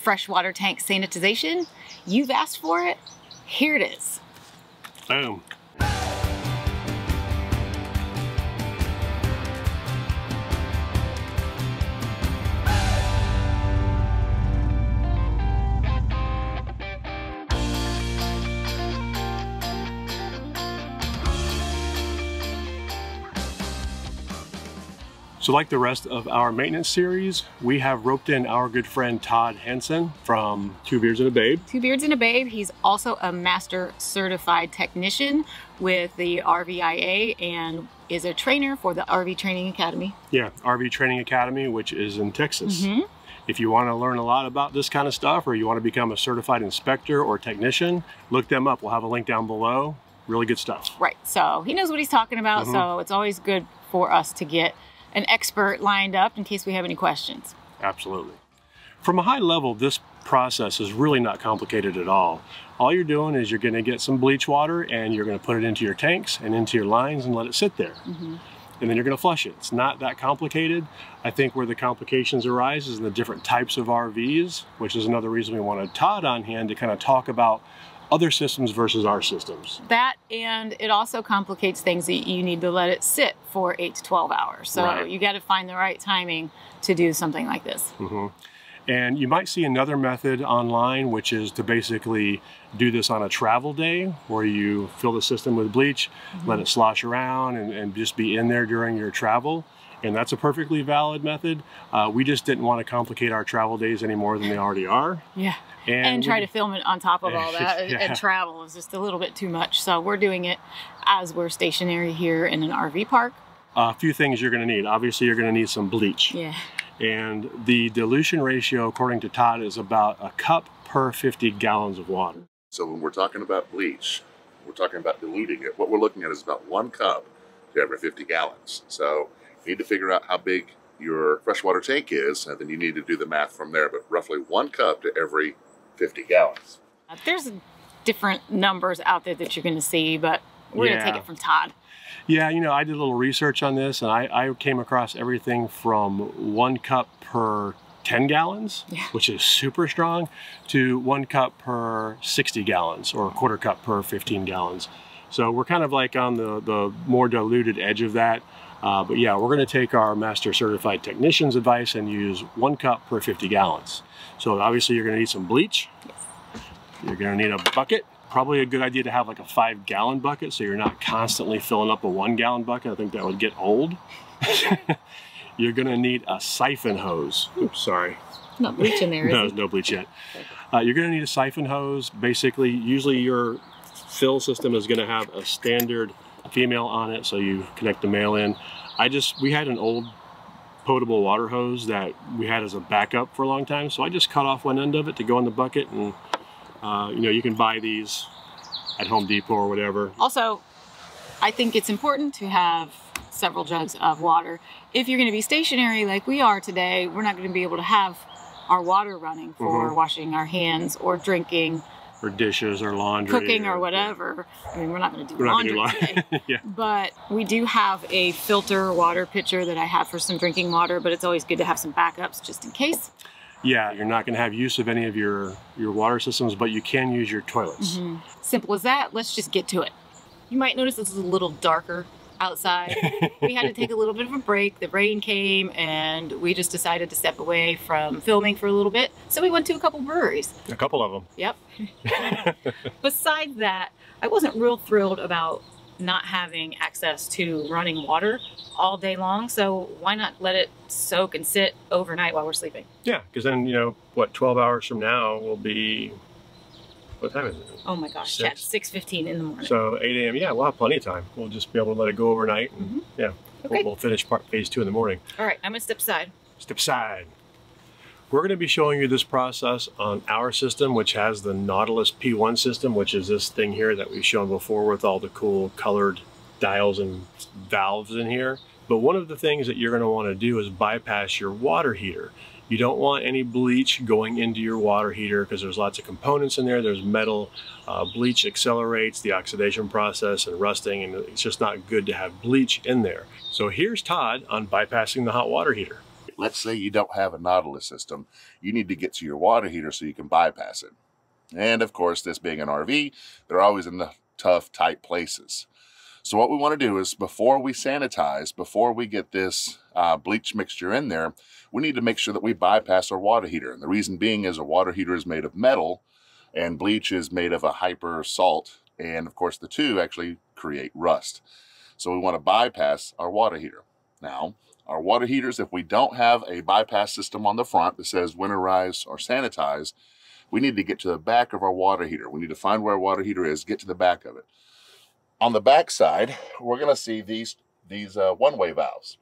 freshwater tank sanitization. You've asked for it. Here it is. Boom. So like the rest of our maintenance series, we have roped in our good friend Todd Hansen from Two Beards and a Babe. Two Beards and a Babe. He's also a master certified technician with the RVIA and is a trainer for the RV Training Academy. Yeah, RV Training Academy, which is in Texas. Mhm. If you want to learn a lot about this kind of stuff or you want to become a certified inspector or technician, look them up. We'll have a link down below. Really good stuff. Right. So he knows what he's talking about. Mhm. So it's always good for us to get an expert lined up in case we have any questions. Absolutely. From a high level, this process is really not complicated at all. All you're doing is you're going to get some bleach water and you're going to put it into your tanks and into your lines and let it sit there. Mhm. And then you're going to flush it. It's not that complicated. I think where the complications arise is in the different types of RVs, which is another reason we wanted Todd on hand to kind of talk about other systems versus our systems. That and it also complicates things that you need to let it sit for eight to 12 hours. So Right. you got to find the right timing to do something like this. hmm And you might see another method online, which is to basically do this on a travel day where you fill the system with bleach, let it slosh around, and, and just be in there during your travel. And that's a perfectly valid method. Uh, we just didn't want to complicate our travel days any more than they already are. Yeah. And, And, try we- to film it on top of all that. Yeah. And travel is just a little bit too much. So we're doing it as we're stationary here in an RV park. a few things you're going to need. Obviously, you're going to need some bleach. Yeah. And the dilution ratio, according to Todd, is about a cup per 50 gallons of water. So when we're talking about bleach, we're talking about diluting it. What we're looking at is about one cup to every 50 gallons. So you need to figure out how big your freshwater tank is, and then you need to do the math from there. But roughly one cup to every 50 gallons. Uh, There's different numbers out there that you're going to see, but we're going to take it from Todd. Yeah, you know, I did a little research on this and I, I came across everything from one cup per 10 gallons, Yeah. which is super strong, to one cup per 60 gallons or a quarter cup per 15 gallons. So we're kind of like on the, the more diluted edge of that. Uh, but yeah, we're going to take our master certified technician's advice and use one cup per 50 gallons. So obviously you're going to need some bleach. Yes. You're going to need a bucket. Probably a good idea to have like a five gallon bucket so you're not constantly filling up a one gallon bucket. I think that would get old. you're going to need a siphon hose. Oops, sorry. Not bleach in there, is No, it? no bleach yet. Uh, you're going to need a siphon hose. Basically, usually your fill system is going to have a standard female on it, so you connect the male in. I just, we had an old potable water hose that we had as a backup for a long time, so I just cut off one end of it to go in the bucket, and uh, you know, you can buy these at Home Depot or whatever. Also, I think it's important to have several jugs of water. If you're going to be stationary like we are today, we're not going to be able to have our water running for Mhm. washing our hands or drinking, Or dishes or laundry. cooking or whatever. I mean, we're not going to do laundry today. laundry. yeah. But we do have a filter water pitcher that I have for some drinking water, but it's always good to have some backups just in case. Yeah, you're not going to have use of any of your your water systems, but you can use your toilets. Mm-hmm. Simple as that. Let's just get to it. You might notice this is a little darker outside. we had to take a little bit of a break. The rain came and we just decided to step away from filming for a little bit. So we went to a couple breweries. A couple of them. Yep. Besides that, I wasn't real thrilled about not having access to running water all day long. So why not let it soak and sit overnight while we're sleeping? Yeah, because then you know what, 12 hours from now will be what time is it? Oh my gosh, Six. Six fifteen in the morning. So 8 a.m. Yeah, we'll have plenty of time. We'll just be able to let it go overnight, and yeah, we'll, Mm-hmm. Okay. we'll finish part phase two in the morning. all right, I'm gonna step aside. Step aside. We're going to be showing you this process on our system, which has the Nautilus P1 system, which is this thing here that we've shown before with all the cool colored dials and valves in here. But one of the things that you're going to want to do is bypass your water heater. You don't want any bleach going into your water heater because there's lots of components in there. There's metal. Uh, bleach accelerates the oxidation process and rusting, and it's just not good to have bleach in there. So here's Todd on bypassing the hot water heater. let's say you don't have a Nautilus system, you need to get to your water heater so you can bypass it. And of course, this being an RV, they're always in the tough, tight places. So what we want to do is before we sanitize, before we get this uh, bleach mixture in there, we need to make sure that we bypass our water heater. And the reason being is a water heater is made of metal and bleach is made of a hyper salt. And of course, the two actually create rust. So we want to bypass our water heater. Now, our water heaters, if we don't have a bypass system on the front that says winterize or sanitize, we need to get to the back of our water heater. We need to find where our water heater is, get to the back of it. On the back side, we're going to see these, these uh, one-way valves.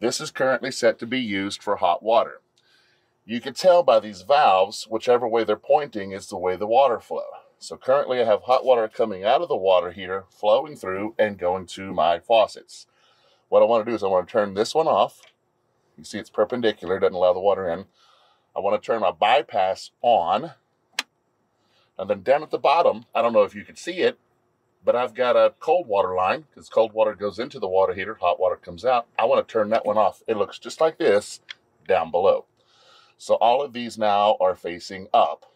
This is currently set to be used for hot water. You can tell by these valves, whichever way they're pointing is the way the water flow. So currently I have hot water coming out of the water heater, flowing through and going to my faucets. What I want to do is I want to turn this one off. You see it's perpendicular, doesn't allow the water in. I want to turn my bypass on. And then down at the bottom, I don't know if you can see it, but I've got a cold water line because cold water goes into the water heater, hot water comes out. I want to turn that one off. It looks just like this down below. So all of these now are facing up.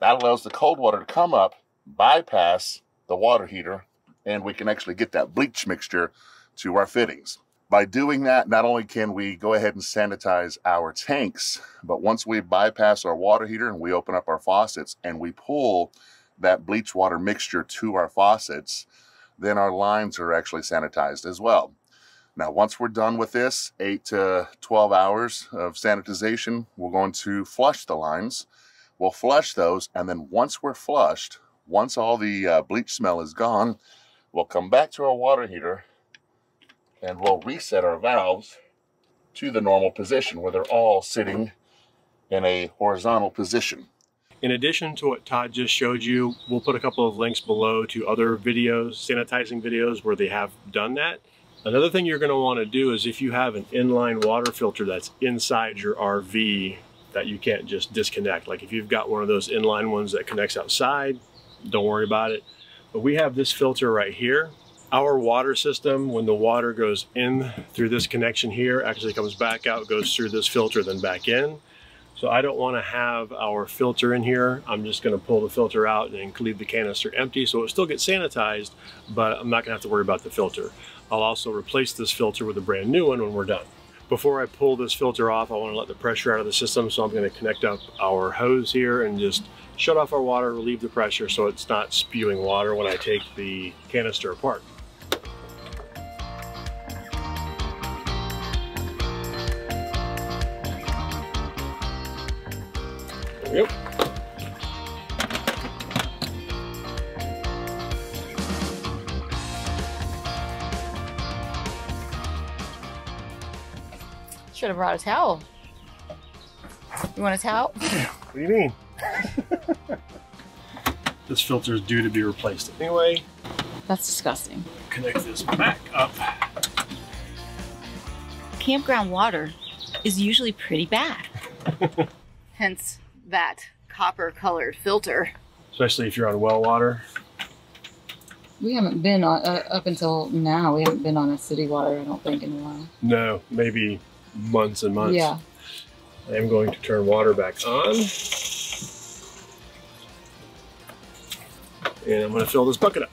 That allows the cold water to come up, bypass the water heater, and we can actually get that bleach mixture to our fittings. By doing that, not only can we go ahead and sanitize our tanks, but once we bypass our water heater and we open up our faucets and we pull that bleach water mixture to our faucets, then our lines are actually sanitized as well. Now, once we're done with this, 8 to 12 hours of sanitization, we're going to flush the lines. We'll flush those, and then once we're flushed, once all the uh, bleach smell is gone, we'll come back to our water heater and we'll reset our valves to the normal position where they're all sitting in a horizontal position. In addition to what Todd just showed you, we'll put a couple of links below to other videos, sanitizing videos where they have done that. Another thing you're gonna wanna do is if you have an inline water filter that's inside your RV that you can't just disconnect. Like if you've got one of those inline ones that connects outside, don't worry about it. But we have this filter right here. Our water system, when the water goes in through this connection here, actually comes back out, goes through this filter, then back in. So I don't want to have our filter in here. I'm just going to pull the filter out and leave the canister empty so it still gets sanitized, but I'm not going to have to worry about the filter. I'll also replace this filter with a brand new one when we're done. Before I pull this filter off, I want to let the pressure out of the system, so I'm going to connect up our hose here and just shut off our water, relieve the pressure so it's not spewing water when I take the canister apart. Yep. Should have brought a towel. You want a towel? What do you mean? this filter is due to be replaced anyway. That's disgusting. Connect this back up. Campground water is usually pretty bad. Hence that copper colored filter. Especially if you're on well water. We haven't been on uh, up until now. We haven't been on a city water. I don't think in a while. No, maybe months and months. Yeah. I am going to turn water back on. And I'm going to fill this bucket up.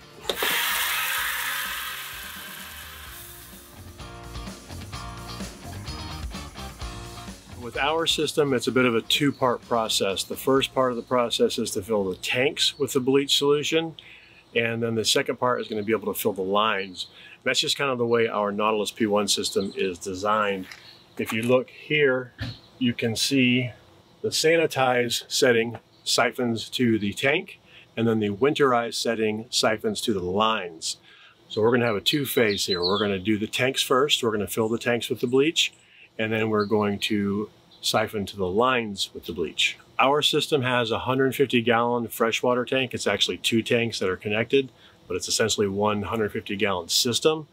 Our system, it's a bit of a two-part process. The first part of the process is to fill the tanks with the bleach solution, and then the second part is going to be able to fill the lines. And that's just kind of the way our Nautilus P1 system is designed. If you look here, you can see the sanitize setting siphons to the tank, and then the winterize setting siphons to the lines. So we're gonna have a two phase here. We're gonna do the tanks first. We're gonna fill the tanks with the bleach, and then we're going to siphon to the lines with the bleach. Our system has a 150 gallon freshwater tank. It's actually two tanks that are connected, but it's essentially one 150 gallon system.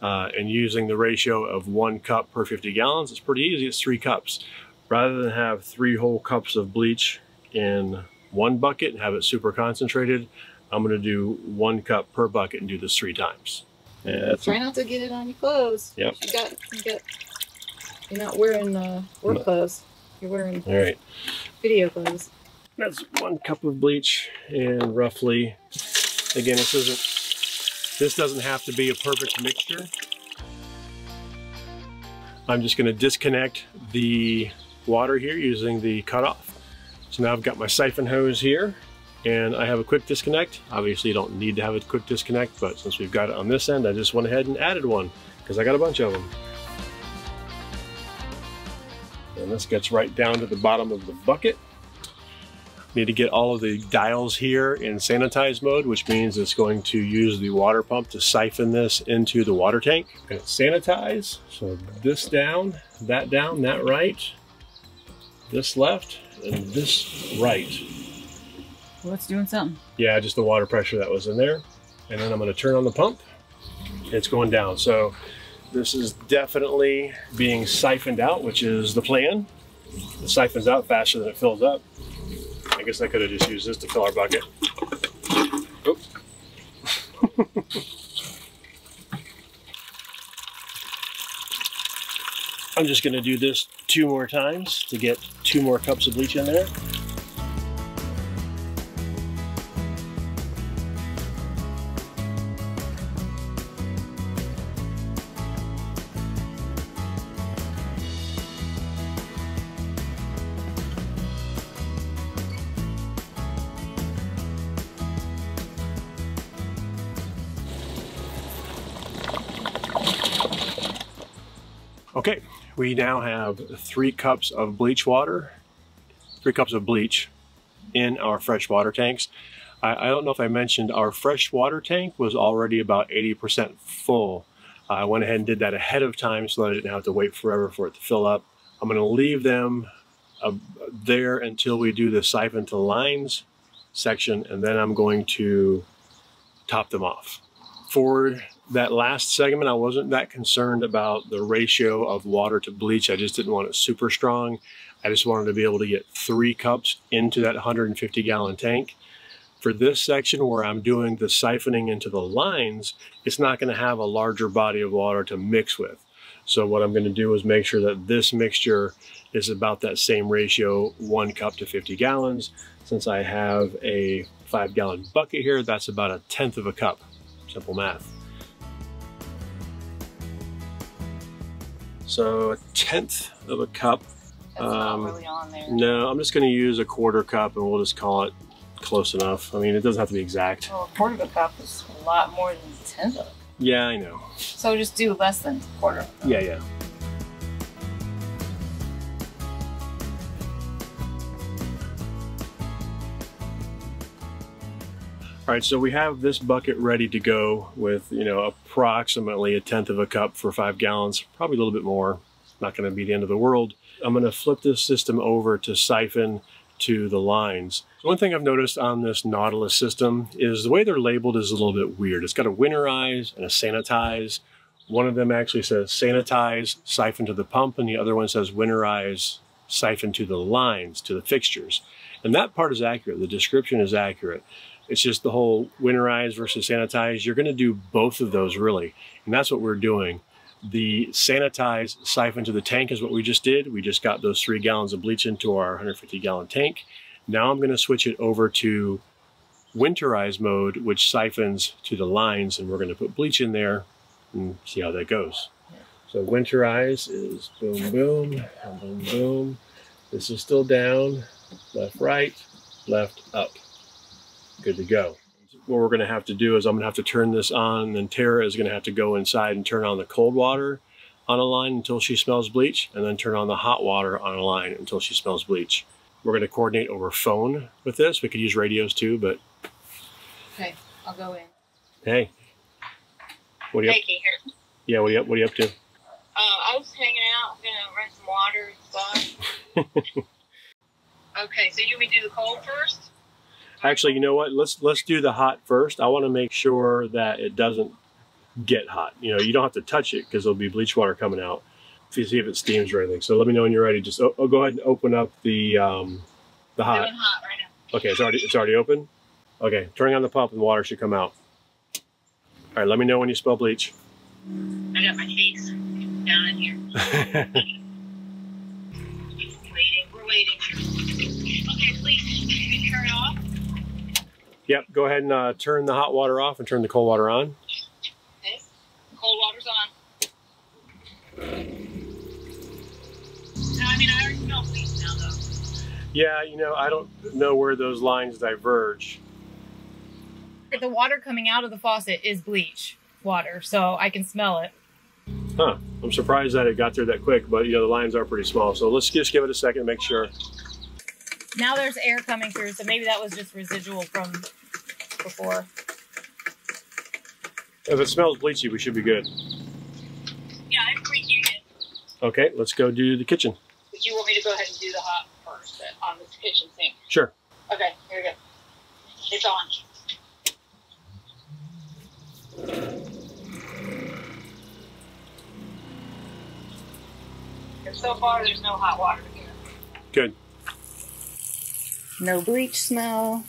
Uh, and using the ratio of one cup per 50 gallons, it's pretty easy. It's three cups. Rather than have three whole cups of bleach in one bucket and have it super concentrated, I'm gonna do one cup per bucket and do this three times. Yeah, that's Try not to get it on your clothes. Yep. You got, you got You're not wearing uh, work No. clothes. You're wearing All right. video clothes. That's one cup of bleach and roughly, again, this isn't, this doesn't have to be a perfect mixture. I'm just gonna disconnect the water here using the cutoff. So now I've got my siphon hose here and I have a quick disconnect. Obviously you don't need to have a quick disconnect, but since we've got it on this end, I just went ahead and added one because I got a bunch of them. This gets right down to the bottom of the bucket. Need to get all of the dials here in sanitize mode, which means it's going to use the water pump to siphon this into the water tank. And sanitize, so this down, that down, that right, this left, and this right. Well, it's doing something. Yeah, just the water pressure that was in there. And then I'm gonna turn on the pump. It's going down. So this is definitely being siphoned out, which is the plan. It siphons out faster than it fills up. I guess I could have just used this to fill our bucket. Oop. I'm just gonna do this two more times to get two more cups of bleach in there. We now have three cups of bleach water, three cups of bleach in our fresh water tanks. I, I don't know if I mentioned our fresh water tank was already about 80% full. I went ahead and did that ahead of time so that I didn't have to wait forever for it to fill up. I'm going to leave them uh, there until we do the siphon to lines section, and then I'm going to top them off. For that last segment, I wasn't that concerned about the ratio of water to bleach. I just didn't want it super strong. I just wanted to be able to get three cups into that 150 gallon tank. For this section where I'm doing the siphoning into the lines, it's not going to have a larger body of water to mix with. So what I'm going to do is make sure that this mixture is about that same ratio, one cup to 50 gallons. Since I have a five gallon bucket here, that's about a tenth of a cup. Simple math. So a tenth of a cup. That's Um, really on there. No, I'm just going to use a quarter cup and we'll just call it close enough. I mean, it doesn't have to be exact. Well, a quarter of a cup is a lot more than a tenth of. Yeah, I know. So just do less than a quarter. Yeah, yeah. All right, so we have this bucket ready to go with, you know, approximately a tenth of a cup for five gallons, probably a little bit more. Not going to be the end of the world. I'm going to flip this system over to siphon to the lines. One thing I've noticed on this Nautilus system is the way they're labeled is a little bit weird. It's got a winterize and a sanitize. One of them actually says sanitize, siphon to the pump, and the other one says winterize, siphon to the lines, to the fixtures. And that part is accurate. The description is accurate. It's just the whole winterize versus sanitize. You're going to do both of those really. And that's what we're doing. The sanitize siphon to the tank is what we just did. We just got those three gallons of bleach into our 150 gallon tank. Now I'm going to switch it over to winterize mode, which siphons to the lines, and we're going to put bleach in there and see how that goes. So winterize is boom, boom, boom, boom. This is still down, left, right, left, up. Good to go. What we're going to have to do is I'm going to have to turn this on, and then Tara is going to have to go inside and turn on the cold water on a line until she smells bleach, and then turn on the hot water on a line until she smells bleach. We're going to coordinate over phone with this. We could use radios too, but Okay, I'll go in. hey, what are you up? Hey, can you? Yeah, what are you up? What are you up to? Uh, I was hanging out, I'm gonna run some water and stuff. okay, so you want me to do the cold first? Actually, you know what? Let's let's do the hot first. I want to make sure that it doesn't get hot. You know, you don't have to touch it because there'll be bleach water coming out. If you see if it steams or anything. So let me know when you're ready. Just oh, oh, go ahead and open up the um, the hot. Hot right now. Okay, it's already it's already open. Okay, turning on the pump and the water should come out. All right, let me know when you smell bleach. I got my face down in here. Yep, go ahead and uh, turn the hot water off and turn the cold water on. Okay. Cold water's on. No, I mean, I already smell bleach now, though. Yeah, you know, I don't know where those lines diverge. The water coming out of the faucet is bleach water, so I can smell it. Huh. I'm surprised that it got there that quick, but you know, the lines are pretty small. So let's just give it a second to make sure. Now there's air coming through, so maybe that was just residual from before. If it smells bleachy, we should be good. Yeah, I'm freaking it. Okay, let's go do the kitchen. But you want me to go ahead and do the hot first uh, on this kitchen sink? Sure. Okay, here we go. It's on. And so far, there's no hot water here. Good. No bleach smell.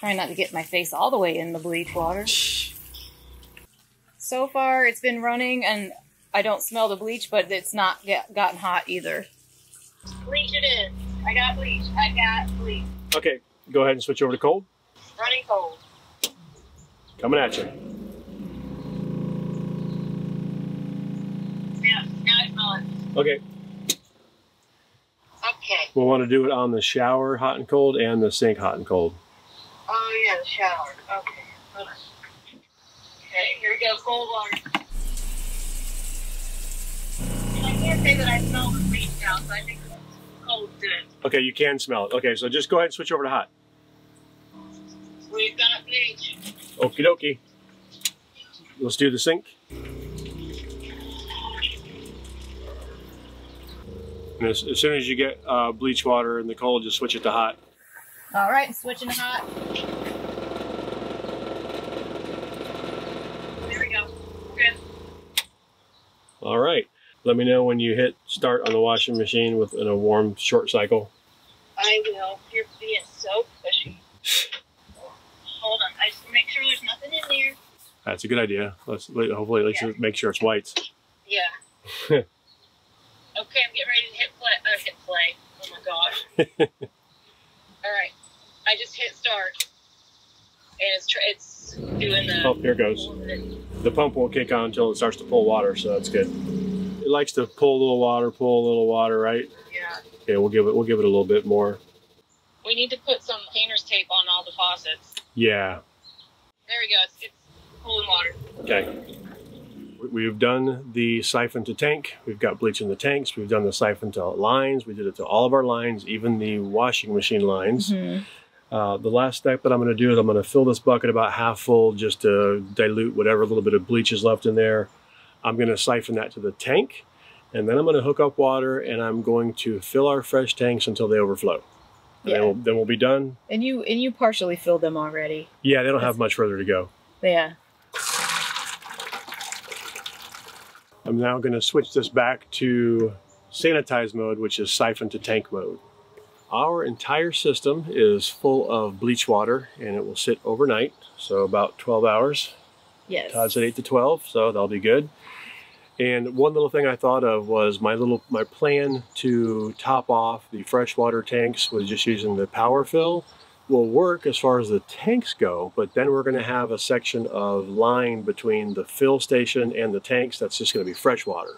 Trying not to get my face all the way in the bleach water. So far, it's been running, and I don't smell the bleach, but it's not get, gotten hot either. Bleach it is. I got bleach. I got bleach. Okay, go ahead and switch over to cold. Running cold. Coming at you. Yeah, now I smell it. Okay, Okay. We'll want to do it on the shower hot and cold and the sink hot and cold. Oh, yeah, the shower. Okay. Okay, here we go. Cold water. I can't say that I smell the bleach now, so I think cold's good. Okay, you can smell it. Okay, so just go ahead and switch over to hot. We've got bleach. Okie dokie. Let's do the sink. As, soon as you get uh, bleach water in the cold, just switch it to hot. All right, switching to hot. There we go. Good. All right. Let me know when you hit start on the washing machine with in a warm short cycle. I will. You're being so pushy. Hold on. I just make sure there's nothing in there. That's a good idea. Let's hopefully at least Yeah. make sure it's whites. Yeah. okay, I'm getting ready to hit Uh, hit play. Oh my gosh. All right. I just hit start, and it's it's doing the. Oh, here it goes. The pump won't kick on until it starts to pull water, so that's good. It likes to pull a little water, pull a little water, right? Yeah. Okay, we'll give it we'll give it a little bit more. We need to put some painter's tape on all the faucets. Yeah. There we go. It's, it's pulling water. Okay. We- We've done the siphon to tank. We've got bleach in the tanks. We've done the siphon to lines. We did it to all of our lines, even the washing machine lines. Mhm. Uh, the last step that I'm going to do is I'm going to fill this bucket about half full just to dilute whatever little bit of bleach is left in there. I'm going to siphon that to the tank and then I'm going to hook up water and I'm going to fill our fresh tanks until they overflow. And then, we'll, then we'll be done. And you and you partially filled them already. Yeah, they don't have much further to go. Yeah. I'm now going to switch this back to sanitize mode, which is siphon to tank mode. Our entire system is full of bleach water and it will sit overnight, so about 12 hours. Yes. Todd at 8 to 12, so that'll be good. And one little thing I thought of was my little my plan to top off the freshwater tanks was just using the power fill will work as far as the tanks go, but then we're going to have a section of line between the fill station and the tanks that's just going to be freshwater.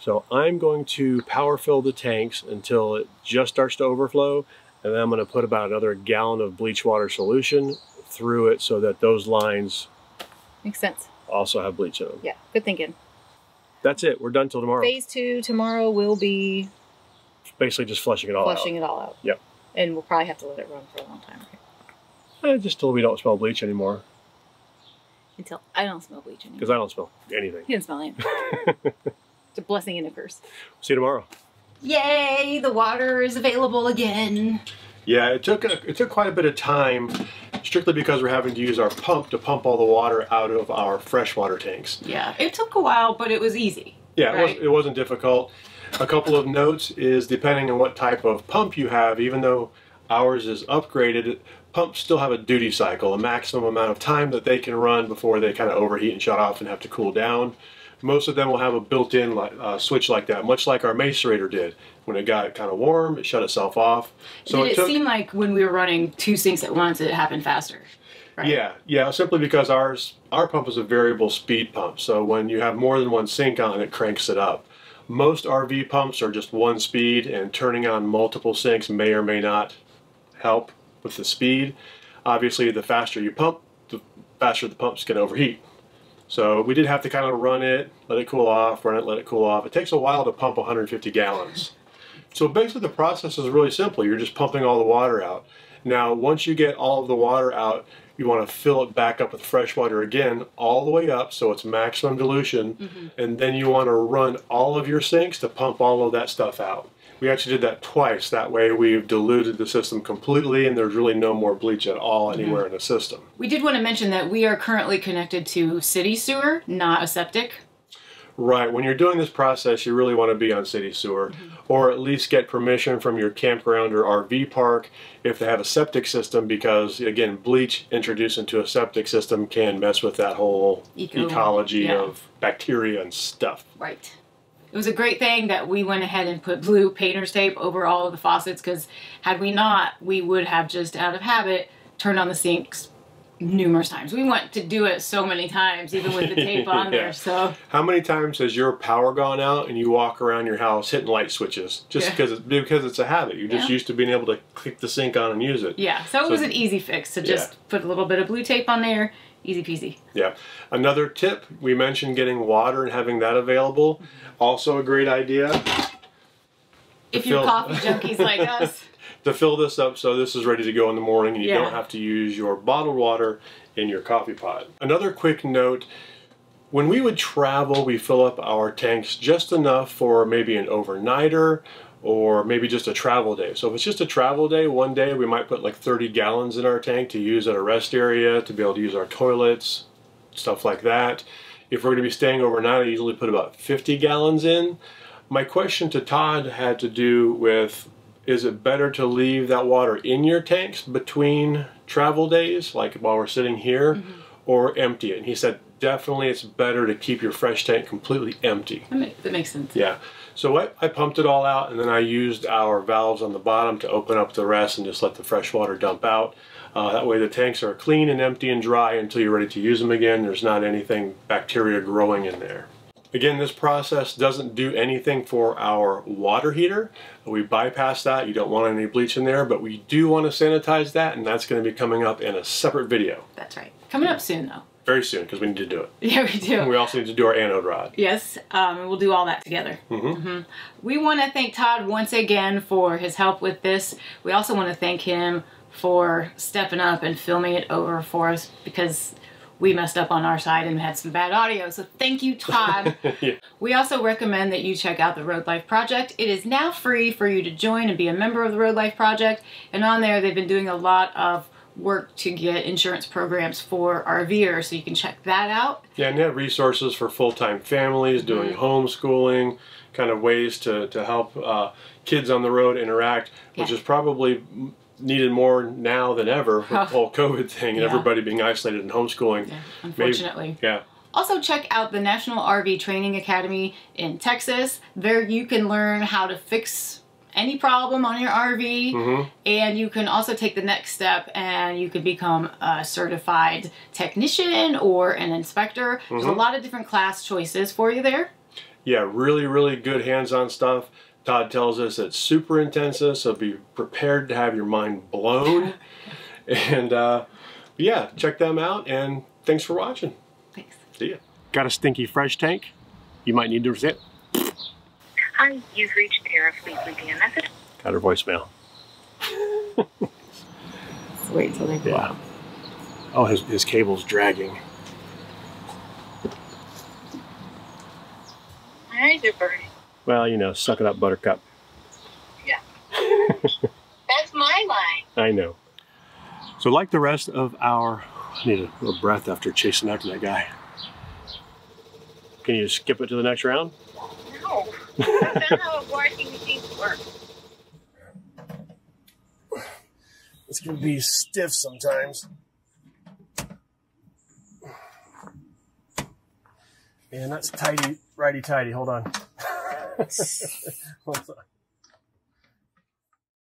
So I'm going to power fill the tanks until it just starts to overflow, and then I'm going to put about another gallon of bleach water solution through it so that those lines Makes sense. also have bleach in them. Yeah. Good thinking. That's it. We're done till tomorrow. Phase two tomorrow will be Basically, just flushing it all flushing it all out. Yep. And we'll probably have to let it run for a long time. out. Eh, just till we don't smell bleach anymore, Until I don't smell bleach anymore. because I don't smell anything. You didn't smell anything. it's a blessing and a curse. See you tomorrow. Yay! The water is available again. Yeah, it took a, it took quite a bit of time, strictly because we're having to use our pump to pump all the water out of our freshwater tanks. Yeah. It took a while, but it was easy. Yeah, it, was, it wasn't difficult. A couple of notes is depending on what type of pump you have, even though ours is upgraded, pumps still have a duty cycle, a maximum amount of time that they can run before they kind of overheat and shut off and have to cool down. Most of them will have a built-in uh, switch like that, much like our macerator did. When it got kind of warm, it shut itself off. So Did it, took, seem like when we were running two sinks at once, it happened faster? Right. Yeah, yeah, simply because ours our pump is a variable speed pump. So when you have more than one sink on, it cranks it up. Most RV pumps are just one speed, and turning on multiple sinks may or may not help with the speed. Obviously, the faster you pump, the faster the pump's going to overheat. So we did have to kind of run it, let it cool off, run it, let it cool off. It takes a while to pump 150 gallons. So basically the process is really simple. You're just pumping all the water out. Now, once you get all of the water out, you want to fill it back up with fresh water again, all the way up so it's maximum dilution. Mm-hmm. And then you want to run all of your sinks to pump all of that stuff out. We actually did that twice. That way we've diluted the system completely and there's really no more bleach at all mm-hmm. anywhere in the system. We did want to mention that we are currently connected to city sewer, not a septic. Right. When you're doing this process, you really want to be on city sewer, mm-hmm. or at least get permission from your campground or RV park if they have a septic system, because again, bleach introduced into a septic system can mess with that whole Eco- ecology yeah. of bacteria and stuff. Right. It was a great thing that we went ahead and put blue painter's tape over all of the faucets because had we not, we would have just out of habit turned on the sinks numerous times. We went to do it so many times, even with the tape on Yeah. there. So How many times has your power gone out and you walk around your house hitting light switches just Yeah. because it's because it's a habit? You're just Yeah. used to being able to click the sink on and use it. yeah, so it was an easy fix to just put a little bit of blue tape on there, easy peasy. Yeah. Another tip, we mentioned getting water and having that available. Mm-hmm. Also a great idea. If you're coffee junkies like us, To fill this up so this is ready to go in the morning and you Yeah. don't have to use your bottled water in your coffee pot. Another quick note, when we would travel, we fill up our tanks just enough for maybe an overnighter or maybe just a travel day. So if it's just a travel day, one day we might put like 30 gallons in our tank to use at a rest area, to be able to use our toilets, stuff like that. If we're going to be staying overnight, I usually put about 50 gallons in. My question to Todd had to do with is it better to leave that water in your tanks between travel days, like while we're sitting here, or empty it? And he said definitely it's better to keep your fresh tank completely empty. that, ma- that makes sense. Yeah. So I, I pumped it all out and then I used our valves on the bottom to open up the rest and just let the fresh water dump out. Uh, that way the tanks are clean and empty and dry until you're ready to use them again. There's not anything bacteria growing in there. Again, this process doesn't do anything for our water heater. We bypass that. You don't want any bleach in there, but we do want to sanitize that, and that's going to be coming up in a separate video That's right. Coming up soon though. very soon because we need to do it. Yeah, we do. We also need to do our anode rod. Yes, um, and we'll do all that together. Mhm. We want to thank Todd once again for his help with this. We also want to thank him for stepping up and filming it over for us because we messed up on our side and had some bad audio. So thank you, Todd. Yeah. We also recommend that you check out the Road Life Project. It is now free for you to join and be a member of the Road Life Project. And on there, they've been doing a lot of work to get insurance programs for RVers, so you can check that out. Yeah, and they have resources for full-time families doing Mm-hmm. homeschooling, kind of ways to, to help uh, kids on the road interact, which is probably needed more now than ever with the whole COVID thing and Yeah. everybody being isolated and homeschooling. Yeah, unfortunately. Yeah. Also, check out the National RV Training Academy in Texas. There, you can learn how to fix any problem on your RV, hmm and you can also take the next step and you can become a certified technician or an inspector. There's a Mhm. lot of different class choices for you there. Yeah, really, really good hands-on stuff. Todd tells us it's super intensive, so be prepared to have your mind blown. and uh, yeah, check them out, and thanks for watching. Thanks. See ya. Got a stinky fresh tank? You might need to reset. Hi, you've reached Tara. Aerofleet leaving a message. Got her voicemail. Let's wait till they go Yeah. out. Oh, his, his cable's dragging. Hi, eyes are burning. Well, you know, suck it up, Buttercup. Yeah. That's my line. I know. So, like the rest of our, I need a little breath after chasing after that guy. Can you skip it to the next round? No. That's not how a washing machine works. It's gonna be stiff sometimes. And that's tidy, righty tighty. Hold on. Hold on.